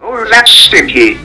Oh, that's sticky.